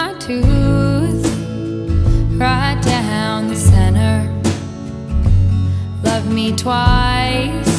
my tooth right down the center. Love me twice.